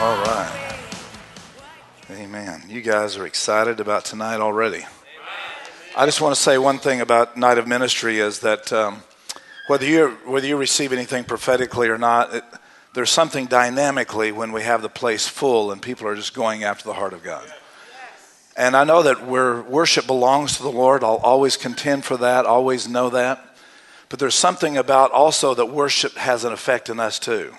All right. Amen. You guys are excited about tonight already. I just want to say one thing about Night of Ministry is that um, whether you whether you receive anything prophetically or not, it, there's something dynamically when we have the place full and people are just going after the heart of God. And I know that where worship belongs to the Lord, I'll always contend for that, always know that. But there's something about also that worship has an effect in us too.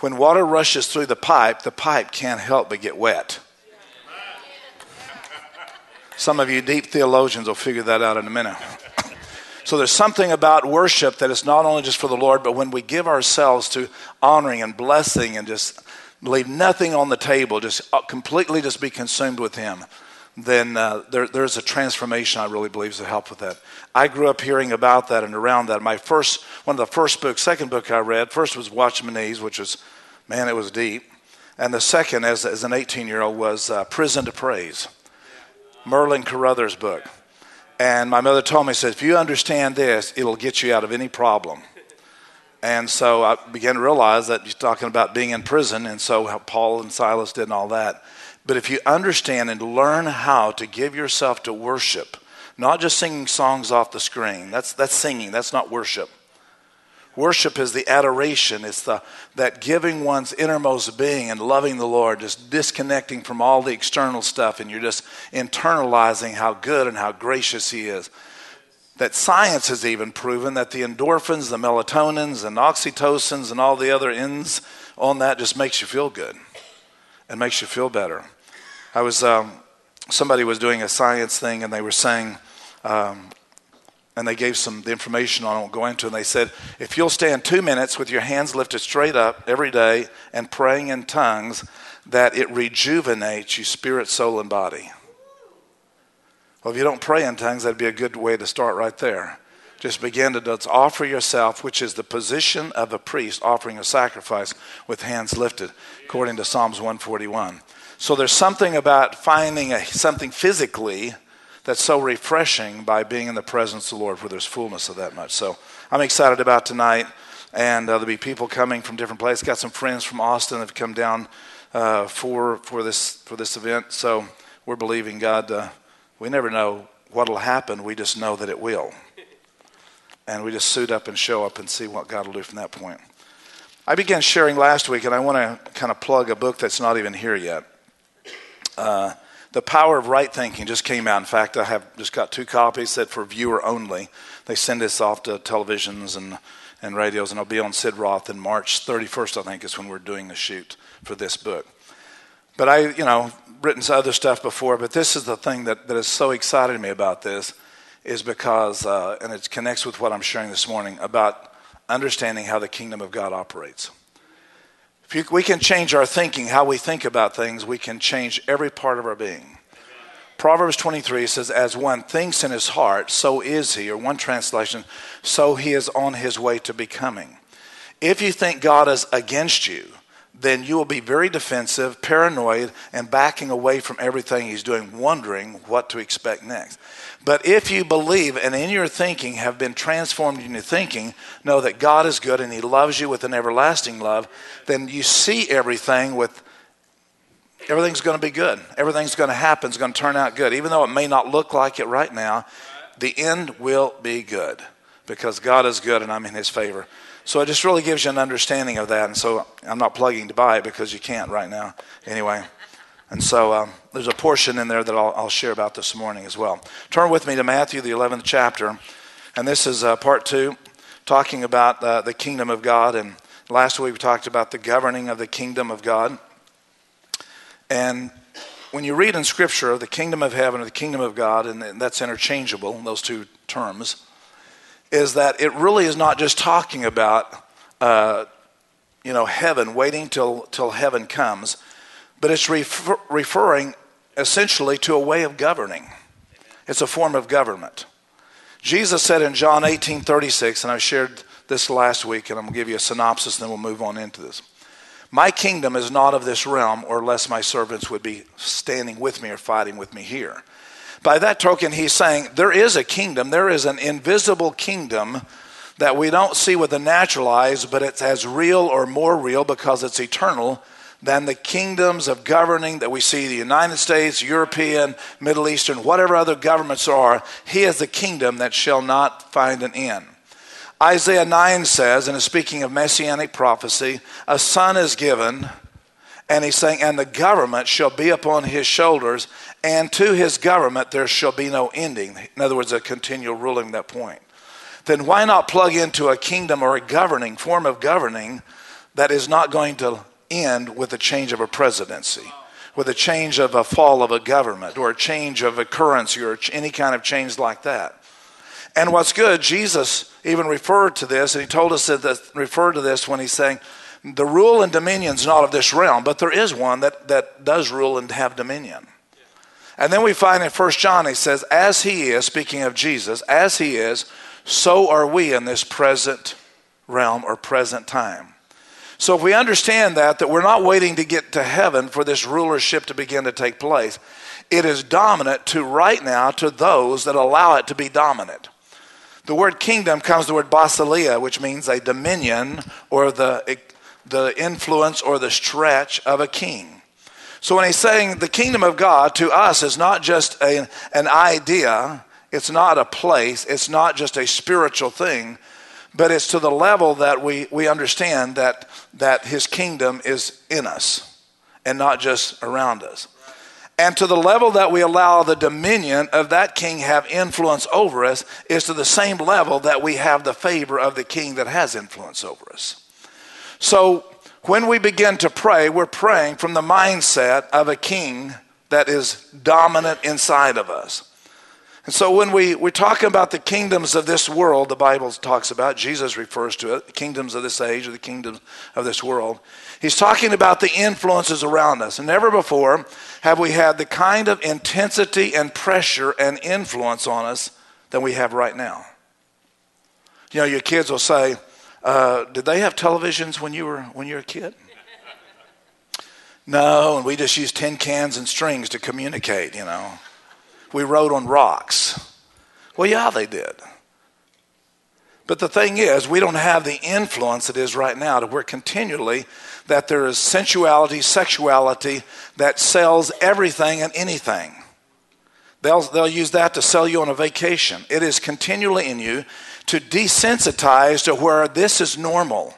When water rushes through the pipe, the pipe can't help but get wet. Some of you deep theologians will figure that out in a minute. So there's something about worship that is not only just for the Lord, but when we give ourselves to honoring and blessing and just leave nothing on the table, just uh, completely just be consumed with Him, then uh, there, there's a transformation I really believe is to help with that. I grew up hearing about that and around that. My first, one of the first books, second book I read, first was Watchman Nee's, which was, man, it was deep. And the second, as, as an 18 year old, was uh, Prison to Praise, Merlin Carothers' book. And my mother told me, said, if you understand this, it'll get you out of any problem. And so I began to realize that you're talking about being in prison, and so how Paul and Silas did and all that. But if you understand and learn how to give yourself to worship, not just singing songs off the screen, that's, that's singing, that's not worship. Worship is the adoration. It's the, that giving one's innermost being and loving the Lord, just disconnecting from all the external stuff, and you're just internalizing how good and how gracious He is. That science has even proven that the endorphins, the melatonins, and oxytocins, and all the other ends on that just makes you feel good and makes you feel better. I was, um, somebody was doing a science thing, and they were saying, um, and they gave some the information I won't go into. And they said, if you'll stand two minutes with your hands lifted straight up every day and praying in tongues, that it rejuvenates you spirit, soul, and body. Well, if you don't pray in tongues, that'd be a good way to start right there. Just begin to just offer yourself, which is the position of a priest offering a sacrifice with hands lifted, according to Psalms 141. So there's something about finding a, something physically that's so refreshing by being in the presence of the Lord where there's fullness of that much. So I'm excited about tonight, and uh, there'll be people coming from different places. Got some friends from Austin that have come down uh, for for this for this event. So we're believing God. Uh, we never know what'll happen. We just know that it will, and we just suit up and show up and see what God will do from that point. I began sharing last week, and I want to kind of plug a book that's not even here yet. The Power of Right Thinking just came out. In fact, I have just got two copies that for viewer only. They send this off to televisions and, and radios, and it'll be on Sid Roth in March 31st, I think, is when we're doing the shoot for this book. But I, you know, written some other stuff before, but this is the thing that, that has so excited me about this is because, uh, and it connects with what I'm sharing this morning about understanding how the kingdom of God operates. If you, we can change our thinking, how we think about things, we can change every part of our being. Proverbs 23 says, As one thinks in his heart, so is he, or one translation, so he is on his way to becoming. If you think God is against you, then you will be very defensive, paranoid, and backing away from everything he's doing, wondering what to expect next. But if you believe and in your thinking have been transformed in your thinking, know that God is good and He loves you with an everlasting love, then you see everything with everything's going to be good. Everything's going to happen, it's going to turn out good. Even though it may not look like it right now, the end will be good because God is good and I'm in His favor. So it just really gives you an understanding of that. And so I'm not plugging to buy it because you can't right now. Anyway. And so um, there's a portion in there that I'll, I'll, share about this morning as well. Turn with me to Matthew, the 11th chapter. And this is uh, part two, talking about uh, the kingdom of God. And last week we talked about the governing of the kingdom of God. And when you read in Scripture the kingdom of heaven or the kingdom of God, and that's interchangeable, those two terms, is that it really is not just talking about, uh, you know, heaven, waiting till, till heaven comes but it's refer- referring essentially to a way of governing. It's a form of government. Jesus said in John 18 36, and I shared this last week, and I'm going to give you a synopsis, and then we'll move on into this. My kingdom is not of this realm, or less my servants would be standing with me or fighting with me here. By that token, he's saying there is a kingdom, there is an invisible kingdom that we don't see with the natural eyes, but it's as real or more real because it's eternal than the kingdoms of governing that we see the United States, European, Middle Eastern, whatever other governments are. He is the kingdom that shall not find an end. Isaiah 9 says, and is speaking of messianic prophecy, a son is given, and he's saying, and the government shall be upon his shoulders, and to his government there shall be no ending. In other words, a continual ruling that point. Then why not plug into a kingdom or a governing form of governing that is not going to end with a change of a presidency, with a change of a fall of a government, or a change of a currency, or any kind of change like that. And what's good, Jesus even referred to this, and he told us that referred to this when he's saying, the rule and dominion is not of this realm, but there is one that, that does rule and have dominion. And then we find in First John, he says, as he is, speaking of Jesus, as he is, so are we in this present realm or present time. So if we understand that, that we're not waiting to get to heaven for this rulership to begin to take place, it is dominant to right now to those that allow it to be dominant. The word kingdom comes the word basileia, which means a dominion or the, the influence or the stretch of a king. So when he's saying the kingdom of God to us is not just a, an idea, it's not a place, it's not just a spiritual thing, but it's to the level that we, we understand that, that his kingdom is in us and not just around us. And to the level that we allow the dominion of that king have influence over us is to the same level that we have the favor of the king that has influence over us. So when we begin to pray, we're praying from the mindset of a king that is dominant inside of us. And so when we, we talk about the kingdoms of this world, the Bible talks about, Jesus refers to it, the kingdoms of this age or the kingdoms of this world. He's talking about the influences around us. And never before have we had the kind of intensity and pressure and influence on us than we have right now. You know, your kids will say, uh, did they have televisions when you were when you were a kid? No, and we just used tin cans and strings to communicate, you know we rode on rocks. Well, yeah, they did. But the thing is, we don't have the influence it is right now to where continually that there is sensuality, sexuality that sells everything and anything. They'll, they'll use that to sell you on a vacation. It is continually in you to desensitize to where this is normal.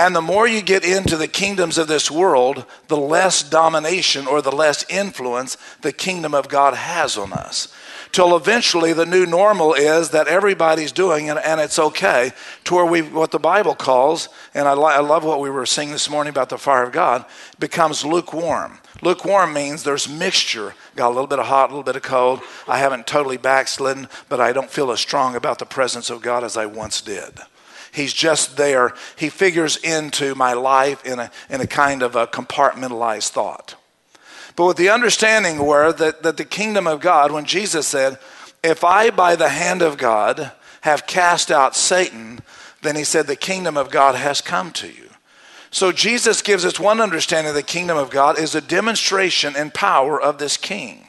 And the more you get into the kingdoms of this world, the less domination or the less influence the kingdom of God has on us. Till eventually the new normal is that everybody's doing it and it's okay, to where we, what the Bible calls, and I, I love what we were saying this morning about the fire of God, becomes lukewarm. Lukewarm means there's mixture. Got a little bit of hot, a little bit of cold. I haven't totally backslidden, but I don't feel as strong about the presence of God as I once did. He's just there. He figures into my life in a, in a kind of a compartmentalized thought. But with the understanding where that, that the kingdom of God, when Jesus said, If I by the hand of God have cast out Satan, then he said, The kingdom of God has come to you. So Jesus gives us one understanding the kingdom of God is a demonstration and power of this king.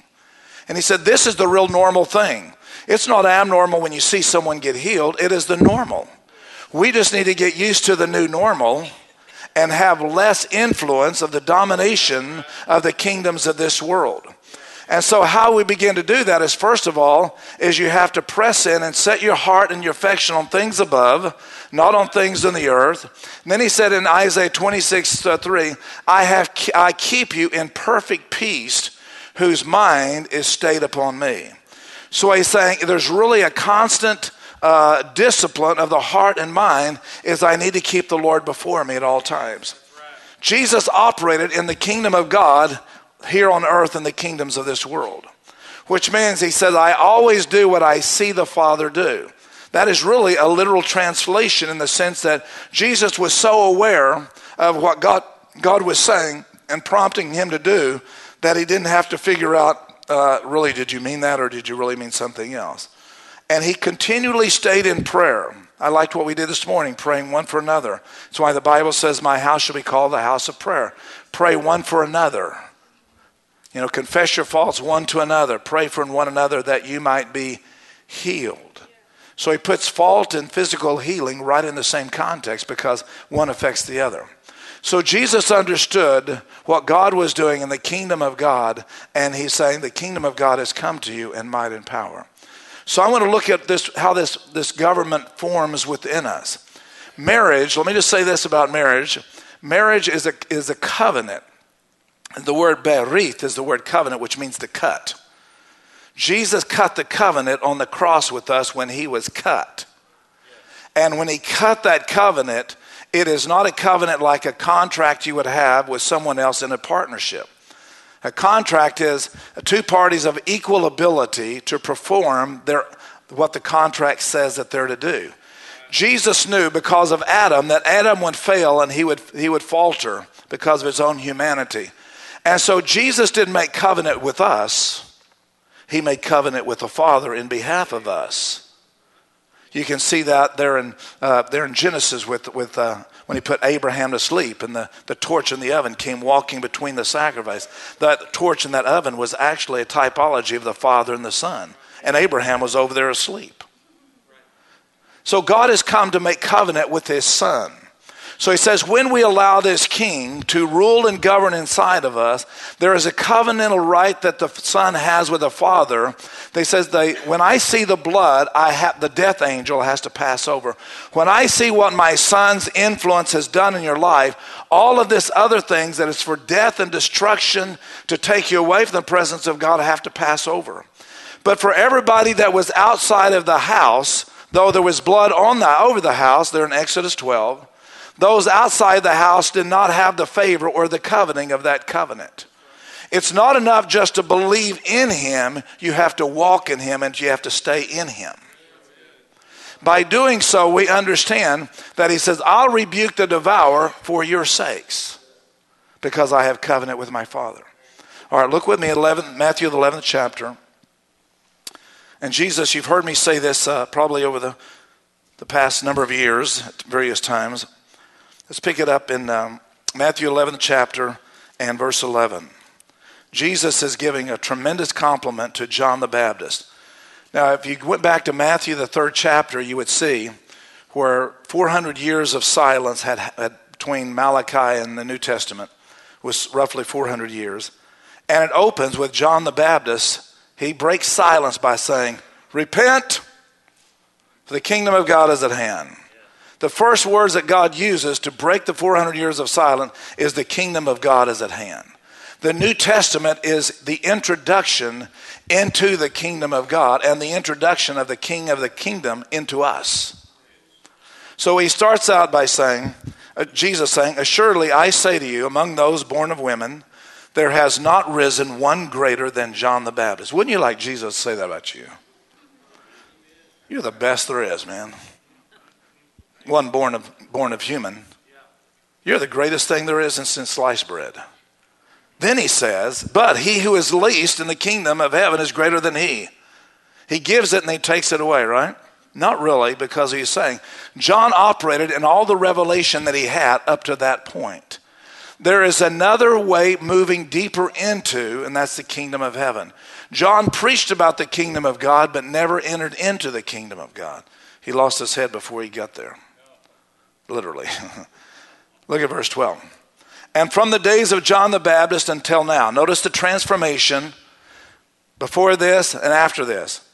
And he said, This is the real normal thing. It's not abnormal when you see someone get healed, it is the normal. We just need to get used to the new normal and have less influence of the domination of the kingdoms of this world. And so how we begin to do that is first of all is you have to press in and set your heart and your affection on things above, not on things in the earth. And then he said in Isaiah 26 uh, 3, I have I keep you in perfect peace whose mind is stayed upon me. So he's saying there's really a constant uh, discipline of the heart and mind is I need to keep the Lord before me at all times. Jesus operated in the kingdom of God here on earth in the kingdoms of this world, which means he says, I always do what I see the Father do. That is really a literal translation in the sense that Jesus was so aware of what God, God was saying and prompting him to do that he didn't have to figure out, uh, really, did you mean that or did you really mean something else? And he continually stayed in prayer. I liked what we did this morning, praying one for another. That's why the Bible says, My house shall be called the house of prayer. Pray one for another. You know, confess your faults one to another. Pray for one another that you might be healed. So he puts fault and physical healing right in the same context because one affects the other. So Jesus understood what God was doing in the kingdom of God, and he's saying, The kingdom of God has come to you in might and power. So I want to look at this how this, this government forms within us. Marriage, let me just say this about marriage. Marriage is a, is a covenant. The word berith is the word covenant, which means to cut. Jesus cut the covenant on the cross with us when he was cut. And when he cut that covenant, it is not a covenant like a contract you would have with someone else in a partnership. A contract is two parties of equal ability to perform their, what the contract says that they're to do. Jesus knew because of Adam that Adam would fail and he would, he would falter because of his own humanity. And so Jesus didn't make covenant with us, he made covenant with the Father in behalf of us. You can see that there in, uh, there in Genesis with, with uh, when he put Abraham to sleep and the, the torch in the oven came walking between the sacrifice. That torch in that oven was actually a typology of the Father and the Son. And Abraham was over there asleep. So God has come to make covenant with his Son. So he says, when we allow this king to rule and govern inside of us, there is a covenantal right that the son has with the father. They says, they, when I see the blood, I have the death angel has to pass over. When I see what my son's influence has done in your life, all of this other things that is for death and destruction to take you away from the presence of God have to pass over. But for everybody that was outside of the house, though there was blood on the over the house, there in Exodus 12 those outside the house did not have the favor or the covenanting of that covenant. It's not enough just to believe in Him, you have to walk in Him and you have to stay in Him. By doing so, we understand that He says, I'll rebuke the devourer for your sakes because I have covenant with my Father. All right, look with me at 11, Matthew, the 11th chapter. And Jesus, you've heard me say this uh, probably over the, the past number of years at various times. Let's pick it up in um, Matthew 11 chapter and verse 11. Jesus is giving a tremendous compliment to John the Baptist. Now, if you went back to Matthew, the third chapter, you would see where 400 years of silence had, had between Malachi and the New Testament was roughly 400 years. And it opens with John the Baptist. He breaks silence by saying, Repent, for the kingdom of God is at hand the first words that God uses to break the 400 years of silence is the kingdom of God is at hand. The New Testament is the introduction into the kingdom of God and the introduction of the king of the kingdom into us. So he starts out by saying, uh, Jesus saying, Assuredly I say to you, among those born of women, there has not risen one greater than John the Baptist. Wouldn't you like Jesus to say that about you? You're the best there is, man one born of, born of human, you're the greatest thing there is in sliced bread. Then he says, But he who is least in the kingdom of heaven is greater than he. He gives it and he takes it away, right? Not really, because he's saying John operated in all the revelation that he had up to that point. There is another way moving deeper into, and that's the kingdom of heaven. John preached about the kingdom of God, but never entered into the kingdom of God. He lost his head before he got there literally. Look at verse 12. And from the days of John the Baptist until now, notice the transformation before this and after this.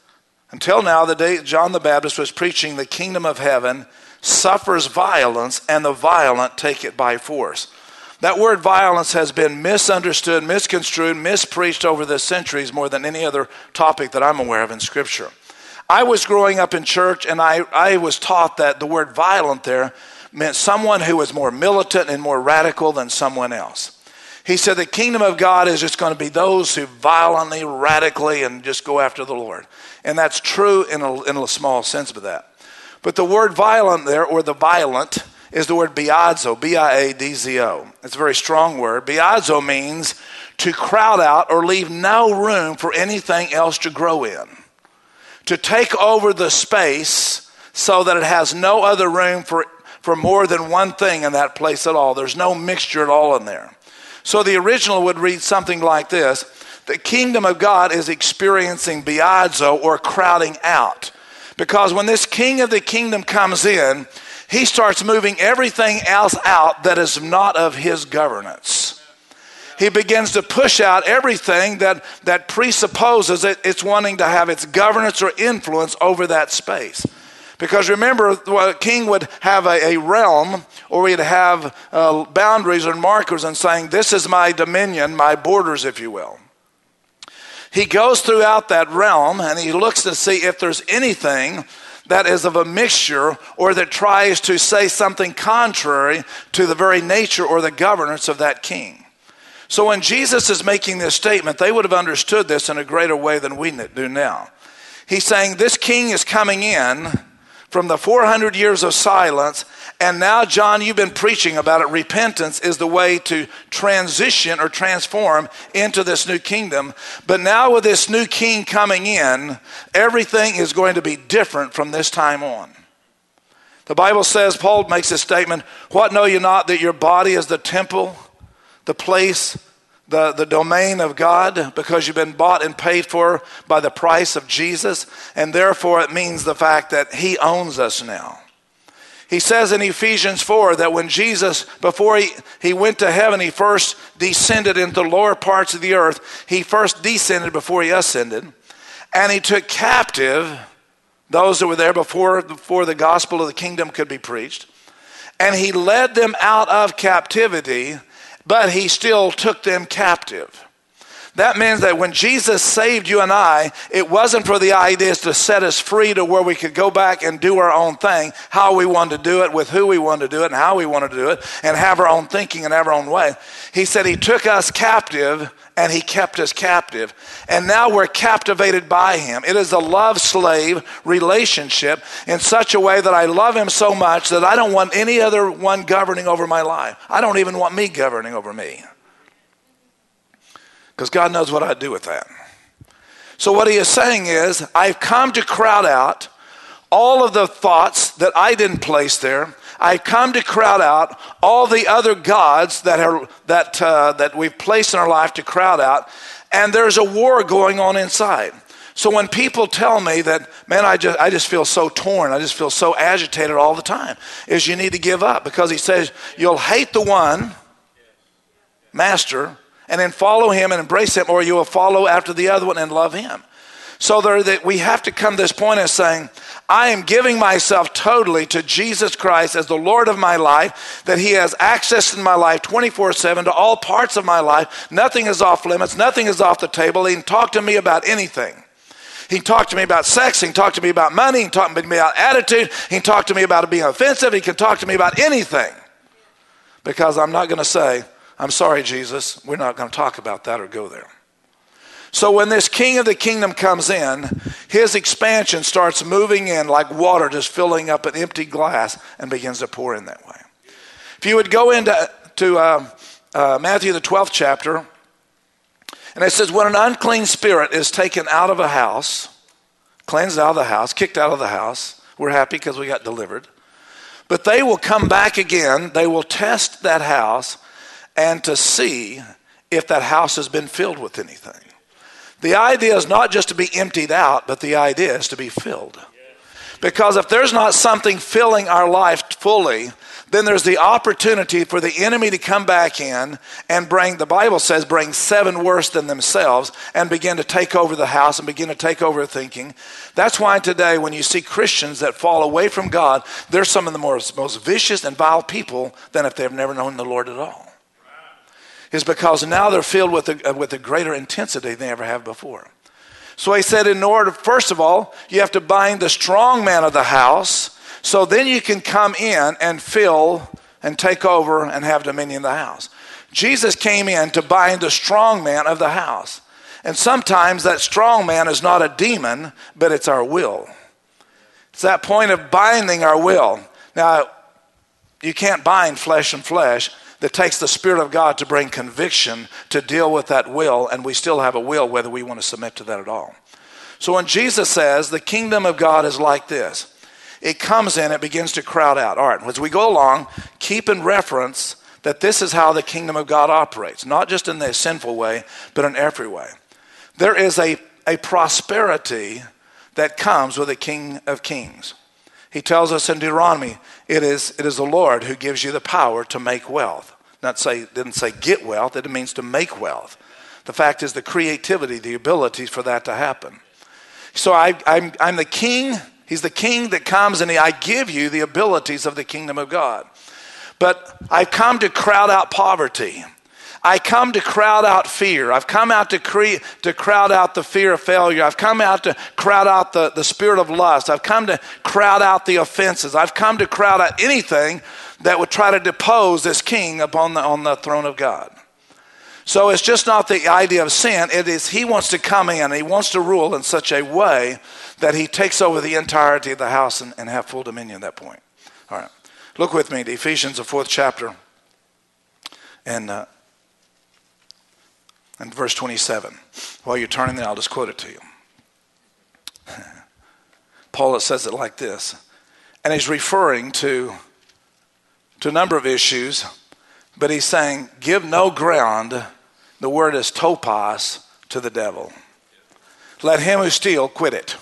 Until now, the day John the Baptist was preaching the kingdom of heaven suffers violence, and the violent take it by force. That word violence has been misunderstood, misconstrued, mispreached over the centuries more than any other topic that I'm aware of in Scripture. I was growing up in church, and I, I was taught that the word violent there meant someone who was more militant and more radical than someone else. He said the kingdom of God is just going to be those who violently, radically, and just go after the Lord. And that's true in a, in a small sense of that. But the word violent there, or the violent, is the word biadzo, B I A D Z O. It's a very strong word. Biadzo means to crowd out or leave no room for anything else to grow in, to take over the space so that it has no other room for for more than one thing in that place at all. There's no mixture at all in there. So the original would read something like this The kingdom of God is experiencing biadzo or crowding out. Because when this king of the kingdom comes in, he starts moving everything else out that is not of his governance. He begins to push out everything that, that presupposes it, it's wanting to have its governance or influence over that space. Because remember, a king would have a, a realm, or he'd have uh, boundaries and markers and saying, This is my dominion, my borders, if you will. He goes throughout that realm and he looks to see if there's anything that is of a mixture or that tries to say something contrary to the very nature or the governance of that king. So when Jesus is making this statement, they would have understood this in a greater way than we do now. He's saying this king is coming in from the 400 years of silence. And now, John, you've been preaching about it. Repentance is the way to transition or transform into this new kingdom. But now, with this new king coming in, everything is going to be different from this time on. The Bible says, Paul makes a statement What know you not that your body is the temple, the place the, the domain of God because you've been bought and paid for by the price of Jesus. And therefore, it means the fact that He owns us now. He says in Ephesians 4 that when Jesus, before he, he went to heaven, he first descended into the lower parts of the earth. He first descended before he ascended. And he took captive those that were there before, before the gospel of the kingdom could be preached. And he led them out of captivity but he still took them captive. That means that when Jesus saved you and I, it wasn't for the ideas to set us free to where we could go back and do our own thing, how we wanted to do it, with who we wanted to do it, and how we wanted to do it, and have our own thinking and have our own way. He said He took us captive and He kept us captive. And now we're captivated by Him. It is a love slave relationship in such a way that I love Him so much that I don't want any other one governing over my life. I don't even want me governing over me because God knows what I'd do with that. So, what he is saying is, I've come to crowd out all of the thoughts that I didn't place there. I've come to crowd out all the other gods that, are, that, uh, that we've placed in our life to crowd out. And there's a war going on inside. So when people tell me that, man, I just, I just feel so torn, I just feel so agitated all the time, is you need to give up because he says you'll hate the one, master, and then follow him and embrace him, or you will follow after the other one and love him. So there that we have to come to this point of saying, I am giving myself totally to Jesus Christ as the Lord of my life, that He has access in my life 24 7 to all parts of my life. Nothing is off limits, nothing is off the table. He can talk to me about anything. He can talk to me about sex. He can talk to me about money. He can talk to me about attitude. He can talk to me about being offensive. He can talk to me about anything. Because I'm not going to say, I'm sorry, Jesus, we're not going to talk about that or go there. So when this king of the kingdom comes in, his expansion starts moving in like water just filling up an empty glass and begins to pour in that way. If you would go into to, uh, uh, Matthew, the 12th chapter, and it says, When an unclean spirit is taken out of a house, cleansed out of the house, kicked out of the house, we're happy because we got delivered. But they will come back again, they will test that house and to see if that house has been filled with anything. The idea is not just to be emptied out, but the idea is to be filled. Because if there's not something filling our life fully, then there's the opportunity for the enemy to come back in and bring, the Bible says, bring seven worse than themselves and begin to take over the house and begin to take over thinking. That's why today, when you see Christians that fall away from God, they're some of the most, most vicious and vile people than if they've never known the Lord at all is because now they're filled with a, with a greater intensity than they ever have before. So he said, in order, first of all, you have to bind the strong man of the house, so then you can come in and fill and take over and have dominion in the house. Jesus came in to bind the strong man of the house. And sometimes that strong man is not a demon, but it's our will. It's that point of binding our will. Now, you can't bind flesh and flesh, that takes the Spirit of God to bring conviction to deal with that will, and we still have a will whether we want to submit to that at all. So when Jesus says the kingdom of God is like this, it comes in, it begins to crowd out. All right, as we go along, keep in reference that this is how the kingdom of God operates, not just in the sinful way, but in every way. There is a, a prosperity that comes with the King of Kings. He tells us in Deuteronomy, it is, it is the Lord who gives you the power to make wealth. Not say, didn't say get wealth, it means to make wealth. The fact is the creativity, the ability for that to happen. So I, I'm, I'm the king. He's the king that comes and he, I give you the abilities of the kingdom of God. But I've come to crowd out poverty. I come to crowd out fear. I've come out to, cre- to crowd out the fear of failure. I've come out to crowd out the, the spirit of lust. I've come to crowd out the offenses. I've come to crowd out anything that would try to depose this king upon the, on the throne of God. So it's just not the idea of sin. It is he wants to come in. He wants to rule in such a way that he takes over the entirety of the house and, and have full dominion at that point. All right. Look with me to Ephesians, the fourth chapter, and, uh, and verse 27. While you're turning there, I'll just quote it to you. Paul says it like this, and he's referring to, to a number of issues, but he's saying, Give no ground the word is topos to the devil. Let him who steal quit it.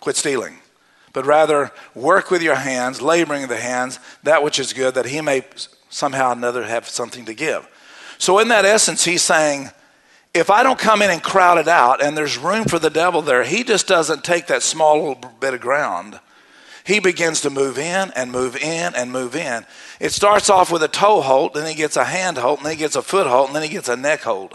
Quit stealing. But rather work with your hands, laboring the hands, that which is good, that he may somehow or another have something to give. So, in that essence, he's saying, if I don't come in and crowd it out and there's room for the devil there, he just doesn't take that small little bit of ground. He begins to move in and move in and move in. It starts off with a toe hold, then he gets a hand hold, and then he gets a foot hold, and then he gets a neck hold.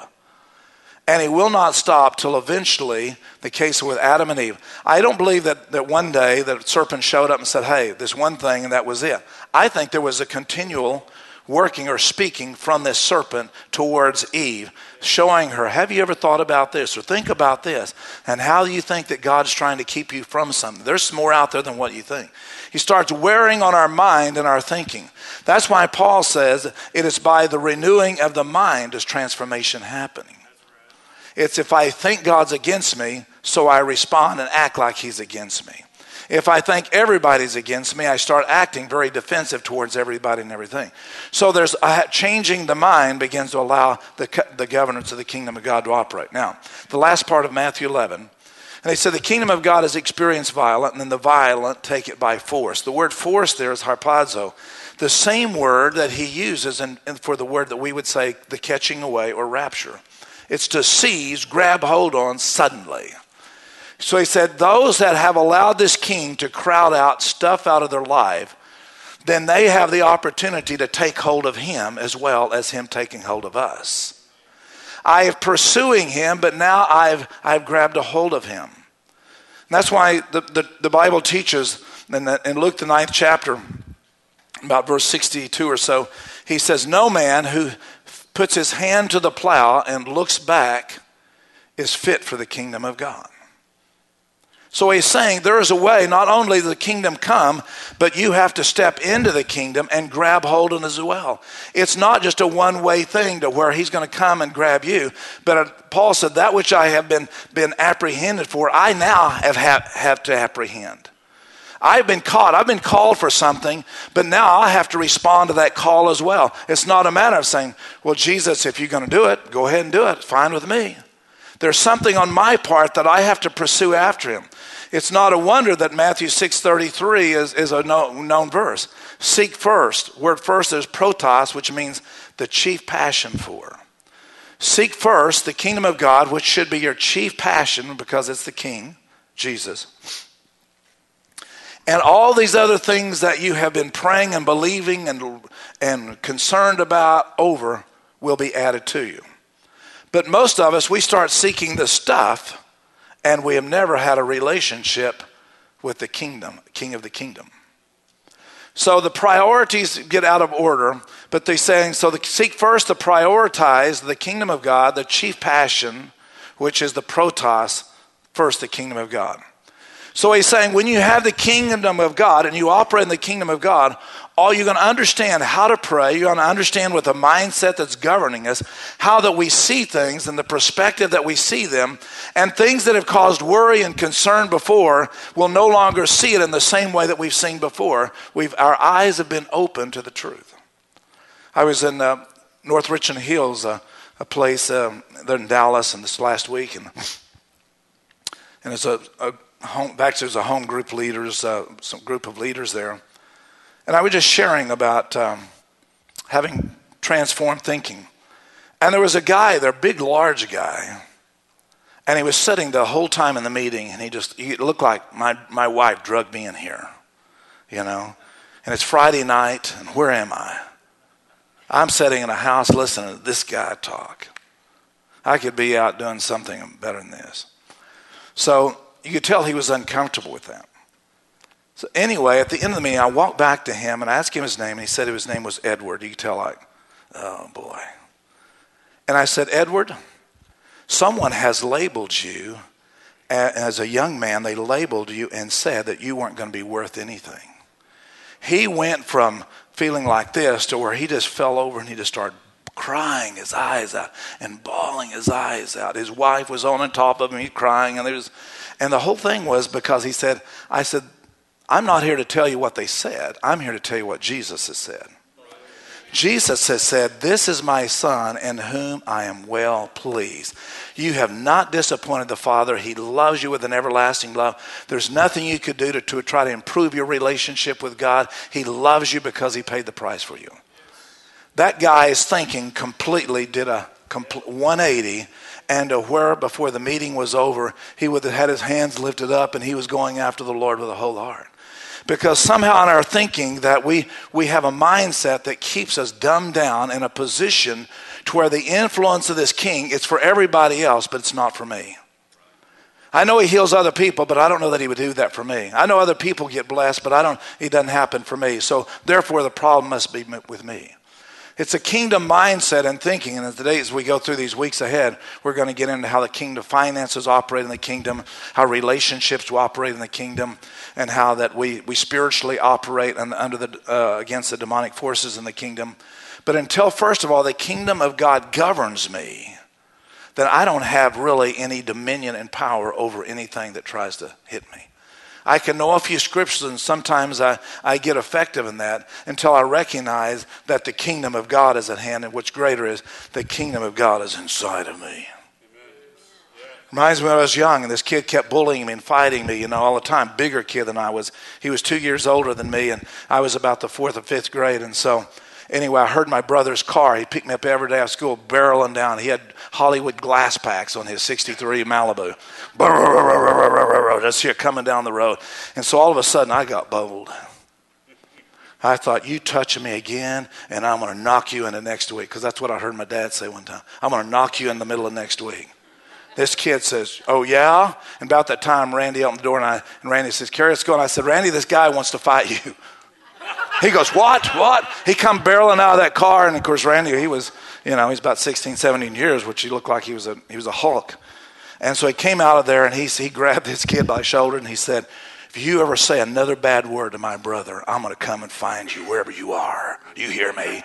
And he will not stop till eventually the case with Adam and Eve. I don't believe that, that one day the serpent showed up and said, Hey, this one thing, and that was it. I think there was a continual working or speaking from this serpent towards Eve, showing her, Have you ever thought about this? Or think about this. And how do you think that God's trying to keep you from something? There's more out there than what you think. He starts wearing on our mind and our thinking. That's why Paul says it is by the renewing of the mind is transformation happening. It's if I think God's against me, so I respond and act like He's against me. If I think everybody's against me, I start acting very defensive towards everybody and everything. So there's a, changing the mind begins to allow the, the governance of the kingdom of God to operate. Now, the last part of Matthew 11, and he said, The kingdom of God is experienced violent, and then the violent take it by force. The word force there is harpazo, the same word that he uses in, in, for the word that we would say the catching away or rapture. It's to seize, grab hold on suddenly. So he said, Those that have allowed this king to crowd out stuff out of their life, then they have the opportunity to take hold of him as well as him taking hold of us. I am pursuing him, but now I've, I've grabbed a hold of him. And that's why the, the, the Bible teaches in, the, in Luke, the ninth chapter, about verse 62 or so, he says, No man who puts his hand to the plow and looks back is fit for the kingdom of God. So he's saying there is a way, not only the kingdom come, but you have to step into the kingdom and grab hold of it as well. It's not just a one way thing to where he's going to come and grab you. But uh, Paul said, That which I have been, been apprehended for, I now have, have, have to apprehend. I've been caught. I've been called for something, but now I have to respond to that call as well. It's not a matter of saying, Well, Jesus, if you're going to do it, go ahead and do it. Fine with me. There's something on my part that I have to pursue after him. It's not a wonder that Matthew 6.33 is, is a known, verse. Seek first. Word first is protos, which means the chief passion for. Seek first the kingdom of God, which should be your chief passion because it's the king, Jesus. And all these other things that you have been praying and believing and, and concerned about over will be added to you. But most of us, we start seeking the stuff and we have never had a relationship with the kingdom, king of the kingdom. So the priorities get out of order, but they're saying so the, seek first to prioritize the kingdom of God, the chief passion, which is the protos, first the kingdom of God. So he's saying when you have the kingdom of God and you operate in the kingdom of God, all you're going to understand how to pray, you're going to understand with the mindset that's governing us, how that we see things and the perspective that we see them, and things that have caused worry and concern before will no longer see it in the same way that we've seen before. We've, our eyes have been open to the truth. I was in uh, North Richland Hills, uh, a place uh, there in Dallas, and this last week, and and it's a, a home, back to a home group leaders, uh, some group of leaders there, and I was just sharing about um, having transformed thinking. And there was a guy, there, big, large guy, and he was sitting the whole time in the meeting, and he just, he looked like my, my wife drugged me in here, you know. And it's Friday night, and where am I? I'm sitting in a house listening to this guy talk. I could be out doing something better than this. So you could tell he was uncomfortable with that. So anyway, at the end of the meeting, I walked back to him and I asked him his name, and he said his name was Edward. You could tell, like, oh boy. And I said, Edward, someone has labeled you as a young man. They labeled you and said that you weren't going to be worth anything. He went from feeling like this to where he just fell over and he just started crying his eyes out and bawling his eyes out. His wife was on top of him, he crying, and there was, and the whole thing was because he said, "I said, I'm not here to tell you what they said. I'm here to tell you what Jesus has said." Jesus has said, This is my Son in whom I am well pleased. You have not disappointed the Father. He loves you with an everlasting love. There's nothing you could do to, to try to improve your relationship with God. He loves you because He paid the price for you. That guy is thinking completely did a 180 and to where before the meeting was over, he would have had his hands lifted up and he was going after the Lord with a whole heart because somehow in our thinking that we, we have a mindset that keeps us dumbed down in a position to where the influence of this king is for everybody else, but it's not for me. I know he heals other people, but I don't know that he would do that for me. I know other people get blessed, but I don't, it doesn't happen for me. So therefore the problem must be with me. It's a kingdom mindset and thinking. And today, as we go through these weeks ahead, we're going to get into how the kingdom finances operate in the kingdom, how relationships operate in the kingdom, and how that we, we spiritually operate and under the, uh, against the demonic forces in the kingdom. But until, first of all, the kingdom of God governs me, then I don't have really any dominion and power over anything that tries to hit me. I can know a few scriptures, and sometimes I, I get effective in that until I recognize that the kingdom of God is at hand, and which greater is the kingdom of God is inside of me. Reminds me when I was young, and this kid kept bullying me and fighting me, you know, all the time. Bigger kid than I was. He was two years older than me, and I was about the fourth or fifth grade. And so, anyway, I heard my brother's car. He picked me up every day at school, barreling down. He had Hollywood glass packs on his 63 Malibu. Just here coming down the road. And so all of a sudden, I got bold. I thought, you touching me again, and I'm going to knock you in the next week. Because that's what I heard my dad say one time. I'm going to knock you in the middle of next week. This kid says, Oh, yeah? And about that time, Randy opened the door, and, I, and Randy says, Carrie, let's go. And I said, Randy, this guy wants to fight you. He goes, What? What? He come barreling out of that car. And of course, Randy, he was, you know, he's about 16, 17 years, which he looked like he was a, he was a Hulk. And so he came out of there and he, he grabbed this kid by the shoulder and he said, If you ever say another bad word to my brother, I'm going to come and find you wherever you are. You hear me?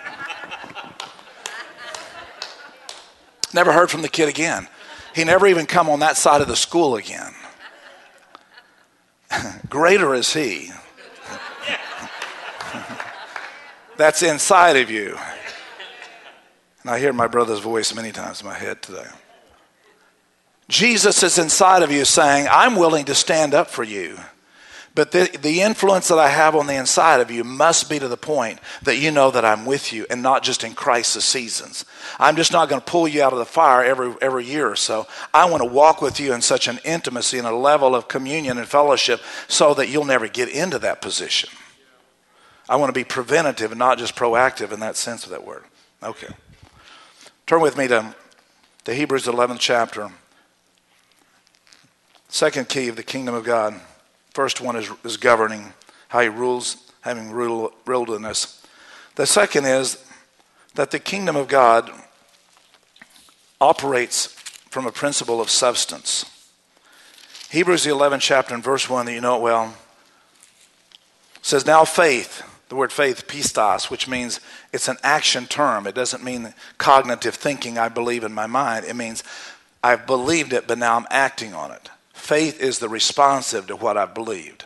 Never heard from the kid again. He never even come on that side of the school again. Greater is he. That's inside of you. And I hear my brother's voice many times in my head today. Jesus is inside of you saying, I'm willing to stand up for you. But the, the influence that I have on the inside of you must be to the point that you know that I'm with you and not just in crisis seasons. I'm just not going to pull you out of the fire every, every year or so. I want to walk with you in such an intimacy and a level of communion and fellowship so that you'll never get into that position. I want to be preventative and not just proactive in that sense of that word. Okay. Turn with me to, to Hebrews 11th chapter. Second key of the kingdom of God. First one is, is governing, how he rules, having rule, ruled in. The second is that the kingdom of God operates from a principle of substance. Hebrews, the 11th chapter, and verse 1, that you know it well, says, Now faith, the word faith, pistos, which means it's an action term. It doesn't mean cognitive thinking, I believe in my mind. It means I've believed it, but now I'm acting on it. Faith is the responsive to what I've believed.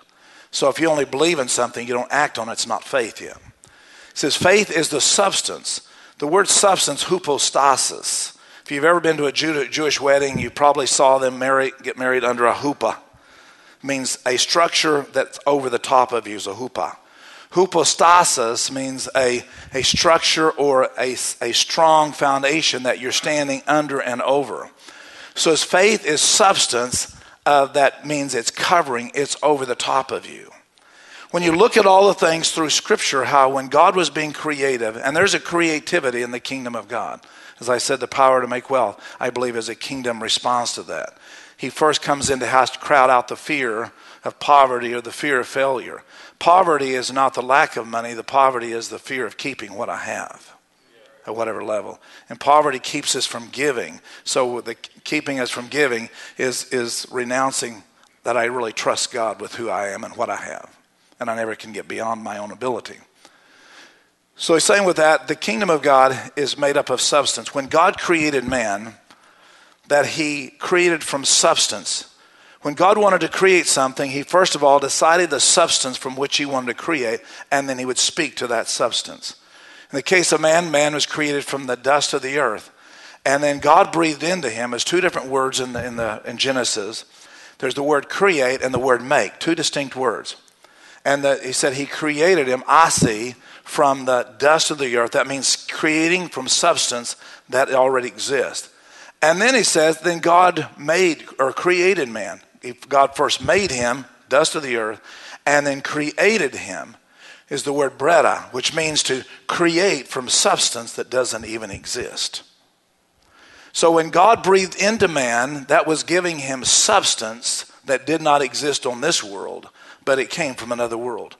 So if you only believe in something, you don't act on it, it's not faith yet. It says faith is the substance. The word substance, hypostasis. If you've ever been to a Jewish wedding, you probably saw them marry, get married under a huppah. means a structure that's over the top of you, is a huppah. Hypostasis means a, a structure or a, a strong foundation that you're standing under and over. So, as faith is substance, uh, that means it's covering, it's over the top of you. When you look at all the things through Scripture, how when God was being creative, and there's a creativity in the kingdom of God. As I said, the power to make wealth, I believe, is a kingdom response to that. He first comes in to have to crowd out the fear of poverty or the fear of failure. Poverty is not the lack of money, the poverty is the fear of keeping what I have at whatever level. And poverty keeps us from giving. So the keeping us from giving is, is renouncing that I really trust God with who I am and what I have. And I never can get beyond my own ability. So he's saying with that, the kingdom of God is made up of substance. When God created man, that he created from substance. When God wanted to create something, he first of all decided the substance from which he wanted to create, and then he would speak to that substance. In the case of man, man was created from the dust of the earth. And then God breathed into him. There's two different words in, the, in, the, in Genesis. There's the word create and the word make, two distinct words. And the, he said he created him, asi, from the dust of the earth. That means creating from substance that already exists. And then he says, then God made or created man. God first made him, dust of the earth, and then created him is the word breda, which means to create from substance that doesn't even exist. So when God breathed into man, that was giving him substance that did not exist on this world, but it came from another world.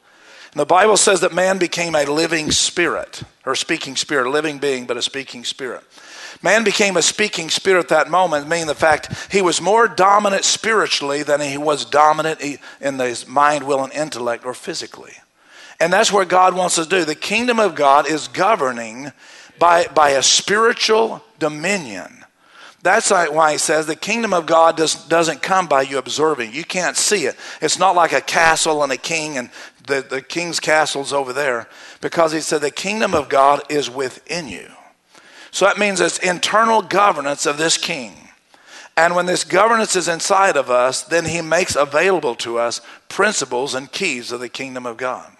And the Bible says that man became a living spirit, or speaking spirit, a living being, but a speaking spirit. Man became a speaking spirit that moment, meaning the fact he was more dominant spiritually than he was dominant in his mind, will, and intellect, or physically. And that's what God wants us to do. The kingdom of God is governing by, by a spiritual dominion. That's why he says the kingdom of God does, doesn't come by you observing. You can't see it. It's not like a castle and a king and the, the king's castle's over there. Because he said the kingdom of God is within you. So that means it's internal governance of this king. And when this governance is inside of us, then he makes available to us principles and keys of the kingdom of God.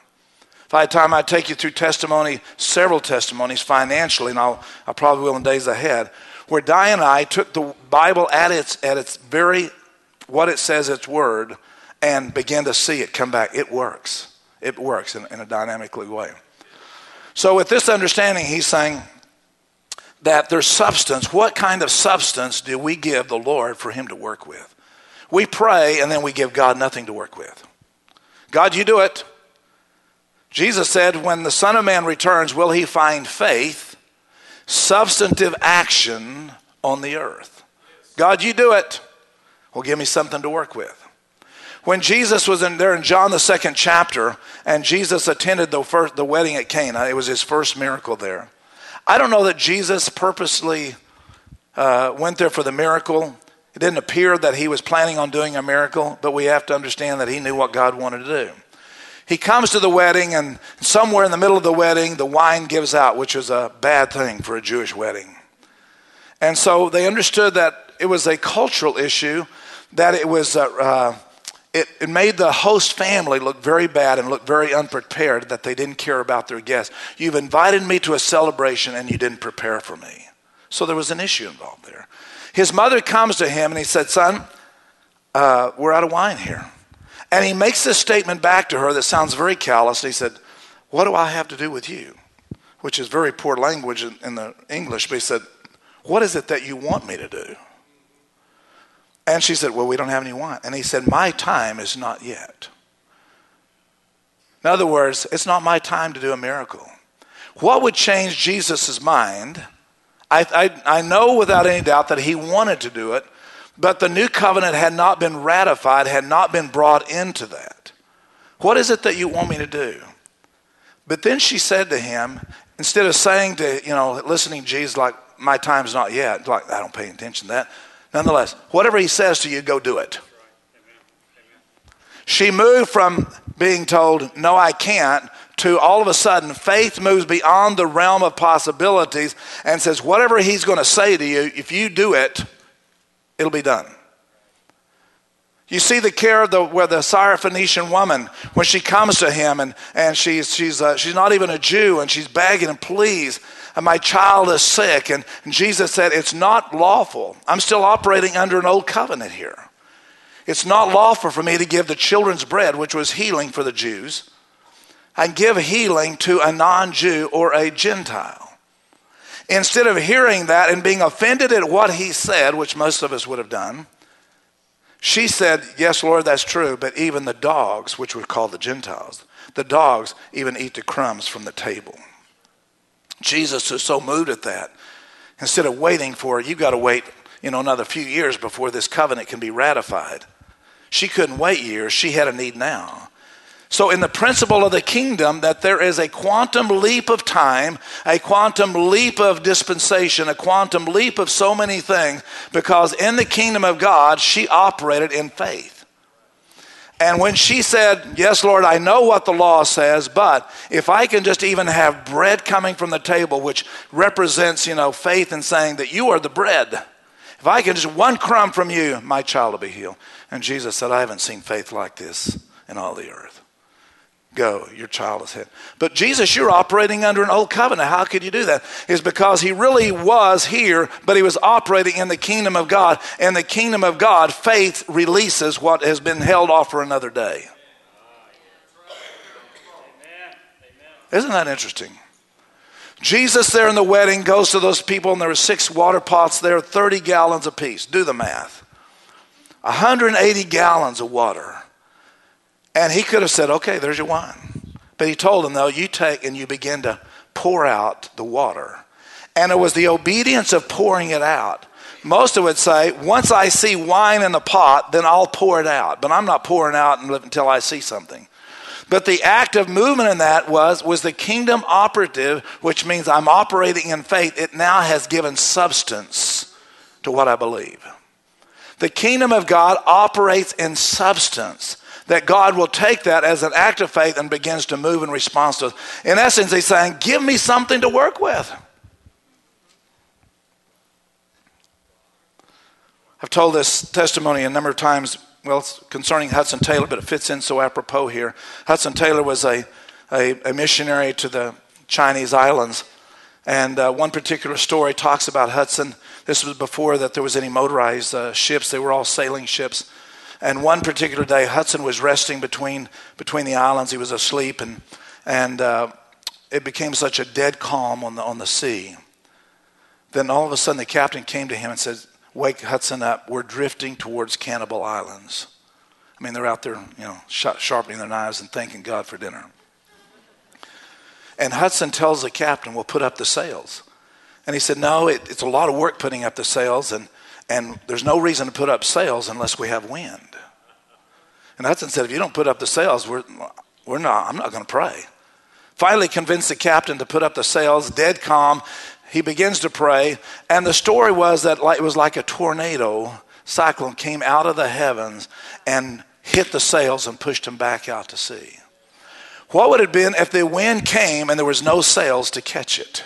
If I had time, I'd take you through testimony, several testimonies financially, and I'll, I probably will in days ahead, where Diane and I took the Bible at its, at its very, what it says its word, and began to see it come back. It works. It works in, in a dynamically way. So, with this understanding, he's saying that there's substance. What kind of substance do we give the Lord for him to work with? We pray and then we give God nothing to work with. God, you do it. Jesus said, When the Son of Man returns, will he find faith, substantive action on the earth? God, you do it. Well, give me something to work with. When Jesus was in there in John the second chapter, and Jesus attended the first the wedding at Cana, it was his first miracle there. I don't know that Jesus purposely uh, went there for the miracle. It didn't appear that he was planning on doing a miracle, but we have to understand that he knew what God wanted to do he comes to the wedding, and somewhere in the middle of the wedding, the wine gives out, which is a bad thing for a Jewish wedding. And so they understood that it was a cultural issue, that it was. Uh, uh, it, it, made the host family look very bad and look very unprepared that they didn't care about their guests. You've invited me to a celebration and you didn't prepare for me. So there was an issue involved there. His mother comes to him and he said, Son, uh, we're out of wine here. And he makes this statement back to her that sounds very callous. He said, What do I have to do with you? Which is very poor language in, in the English, but he said, What is it that you want me to do? And she said, Well, we don't have any wine. And he said, My time is not yet. In other words, it's not my time to do a miracle. What would change Jesus' mind? I, I, I know without any doubt that he wanted to do it, but the new covenant had not been ratified, had not been brought into that. What is it that you want me to do? But then she said to him, instead of saying to, you know, listening to Jesus like, my time's not yet, like, I don't pay attention to that. Nonetheless, whatever he says to you, go do it. She moved from being told, no, I can't, to all of a sudden, faith moves beyond the realm of possibilities and says, whatever he's going to say to you, if you do it, it'll be done. You see the care of the where the Syrophoenician woman when she comes to him and, and she's she's uh, she's not even a Jew and she's begging him, please, my child is sick. And, Jesus said, It's not lawful. I'm still operating under an old covenant here. It's not lawful for me to give the children's bread, which was healing for the Jews, and give healing to a non Jew or a Gentile. Instead of hearing that and being offended at what he said, which most of us would have done, she said, Yes, Lord, that's true, but even the dogs, which were called the Gentiles, the dogs even eat the crumbs from the table. Jesus is so moved at that. Instead of waiting for it, you've got to wait, you know, another few years before this covenant can be ratified. She couldn't wait years, she had a need now. So, in the principle of the kingdom, that there is a quantum leap of time, a quantum leap of dispensation, a quantum leap of so many things, because in the kingdom of God, she operated in faith. And when she said, Yes, Lord, I know what the law says, but if I can just even have bread coming from the table, which represents, you know, faith in saying that you are the bread, if I can just one crumb from you, my child will be healed. And Jesus said, I haven't seen faith like this in all the earth. Go, your child is healed. But Jesus, you're operating under an old covenant. How could you do that? Is because he really was here, but he was operating in the kingdom of God. And the kingdom of God, faith releases what has been held off for another day. Isn't that interesting? Jesus there in the wedding goes to those people, and there were six water pots there, 30 gallons apiece. Do the math. 180 gallons of water. And he could have said, okay, there's your wine. But he told them, no, you take and you begin to pour out the water. And it was the obedience of pouring it out. Most of would say, once I see wine in the pot, then I'll pour it out. But I'm not pouring out until I see something. But the act of movement in that was, was the kingdom operative, which means I'm operating in faith. It now has given substance to what I believe. The kingdom of God operates in substance that God will take that as an act of faith and begins to move in response to it. In essence, he's saying, Give me something to work with. I've told this testimony a number of times, well, concerning Hudson Taylor, but it fits in so apropos here. Hudson Taylor was a, a, a missionary to the Chinese islands. And uh, one particular story talks about Hudson. This was before that there was any motorized uh, ships. They were all sailing ships. And one particular day, Hudson was resting between, between the islands. He was asleep, and, and uh, it became such a dead calm on the, on the sea. Then all of a sudden, the captain came to him and said, Wake Hudson up. We're drifting towards Cannibal Islands. I mean, they're out there, you know, sharpening their knives and thanking God for dinner. And Hudson tells the captain, We'll put up the sails. And he said, No, it, it's a lot of work putting up the sails, and and there's no reason to put up sails unless we have wind. And Hudson said, if you don't put up the sails, we're, we're not, I'm not going to pray. Finally convinced the captain to put up the sails, dead calm. He begins to pray. And the story was that it was like a tornado cyclone came out of the heavens and hit the sails and pushed them back out to sea. What would it have been if the wind came and there was no sails to catch it?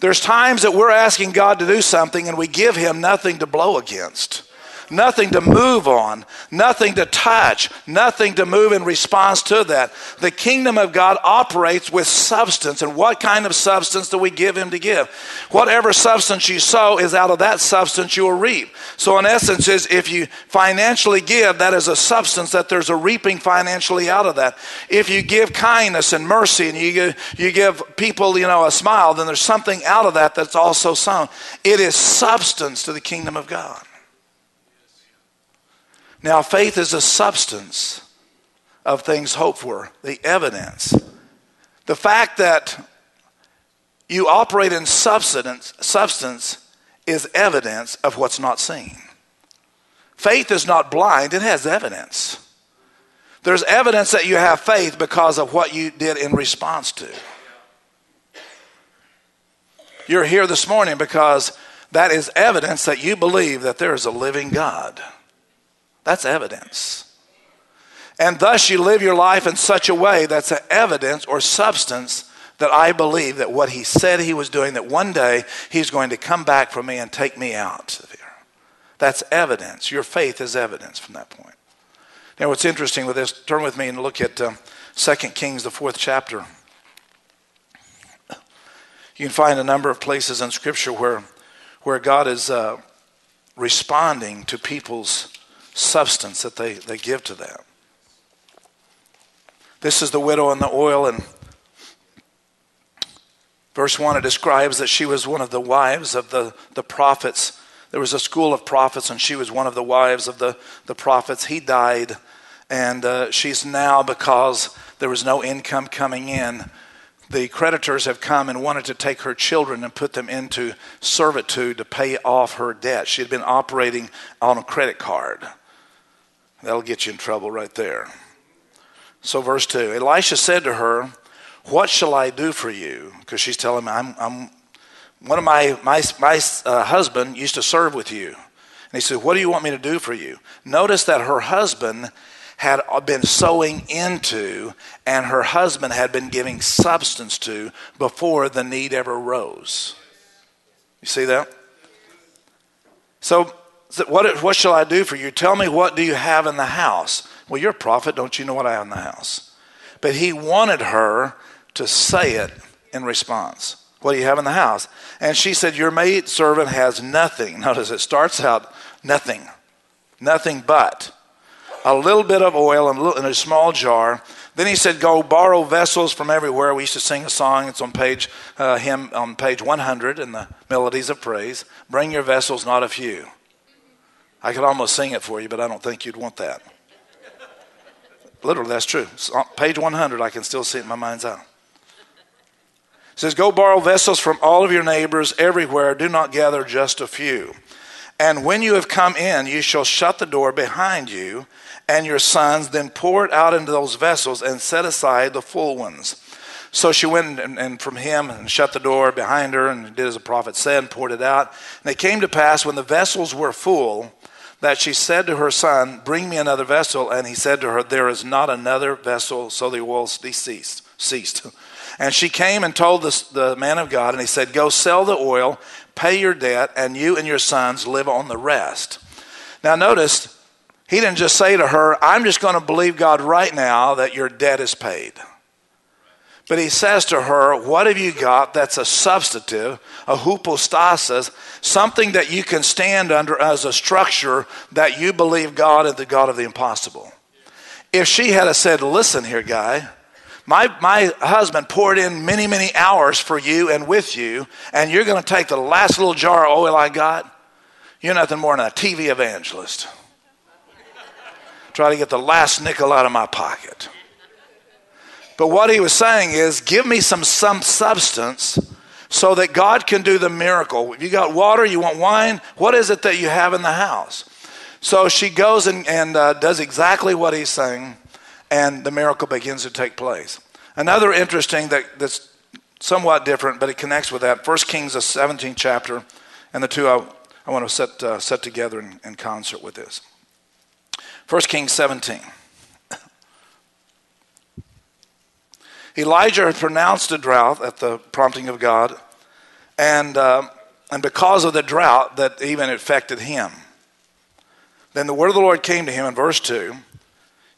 There's times that we're asking God to do something and we give Him nothing to blow against nothing to move on, nothing to touch, nothing to move in response to that. The kingdom of God operates with substance. And what kind of substance do we give Him to give? Whatever substance you sow is out of that substance you will reap. So, in essence, is if you financially give, that is a substance that there's a reaping financially out of that. If you give kindness and mercy and you give, you give people, you know, a smile, then there's something out of that that's also sown. It is substance to the kingdom of God. Now, faith is a substance of things hoped for, the evidence. The fact that you operate in substance, substance is evidence of what's not seen. Faith is not blind, it has evidence. There's evidence that you have faith because of what you did in response to. You're here this morning because that is evidence that you believe that there is a living God. That's evidence. And thus you live your life in such a way that's an evidence or substance that I believe that what he said he was doing, that one day he's going to come back for me and take me out of here. That's evidence. Your faith is evidence from that point. Now, what's interesting with this, turn with me and look at uh, 2 Kings, the fourth chapter. You can find a number of places in Scripture where, where God is uh, responding to people's substance that they, they give to them. This is the widow and the oil, and verse 1 it describes that she was one of the wives of the, the prophets. There was a school of prophets, and she was one of the wives of the, the prophets. He died, and uh, she's now, because there was no income coming in, the creditors have come and wanted to take her children and put them into servitude to pay off her debt. She had been operating on a credit card. That'll get you in trouble right there. So, verse 2 Elisha said to her, What shall I do for you? Because she's telling me, I'm, I'm one of my, my, my uh, husband used to serve with you. And he said, What do you want me to do for you? Notice that her husband had been sowing into and her husband had been giving substance to before the need ever rose. You see that? So, what, what shall I do for you? Tell me, what do you have in the house? Well, you're a prophet. Don't you know what I have in the house? But he wanted her to say it in response. What do you have in the house? And she said, Your maid servant has nothing. Notice it starts out nothing, nothing but a little bit of oil in a, little, in a small jar. Then he said, "Go borrow vessels from everywhere." We used to sing a song. It's on page uh, hymn on page 100 in the Melodies of Praise. Bring your vessels, not a few. I could almost sing it for you, but I don't think you'd want that. Literally, that's true. On page 100, I can still see it in my mind's eye. It says, Go borrow vessels from all of your neighbors everywhere. Do not gather just a few. And when you have come in, you shall shut the door behind you and your sons, then pour it out into those vessels and set aside the full ones. So she went and, and, from him and shut the door behind her and did as the prophet said and poured it out. And it came to pass when the vessels were full that she said to her son, Bring me another vessel. And he said to her, There is not another vessel. So the oil ceased. ceased. And she came and told the, the man of God, and he said, Go sell the oil, pay your debt, and you and your sons live on the rest. Now, notice, he didn't just say to her, I'm just going to believe God right now that your debt is paid. But he says to her, What have you got that's a substitute, a hypostasis, something that you can stand under as a structure that you believe God is the God of the impossible? If she had said, Listen here, guy, my, my husband poured in many, many hours for you and with you, and you're going to take the last little jar of oil I got, you're nothing more than a TV evangelist. Try to get the last nickel out of my pocket. But what he was saying is, give me some, some substance so that God can do the miracle. If you got water, you want wine, what is it that you have in the house? So she goes and, and uh, does exactly what he's saying, and the miracle begins to take place. Another interesting that, that's somewhat different, but it connects with that. First Kings, the 17th chapter, and the two I, I want to set, uh, set together in, in concert with this. First Kings 17. Elijah had pronounced a drought at the prompting of God, and, uh, and because of the drought, that even affected him. Then the word of the Lord came to him in verse 2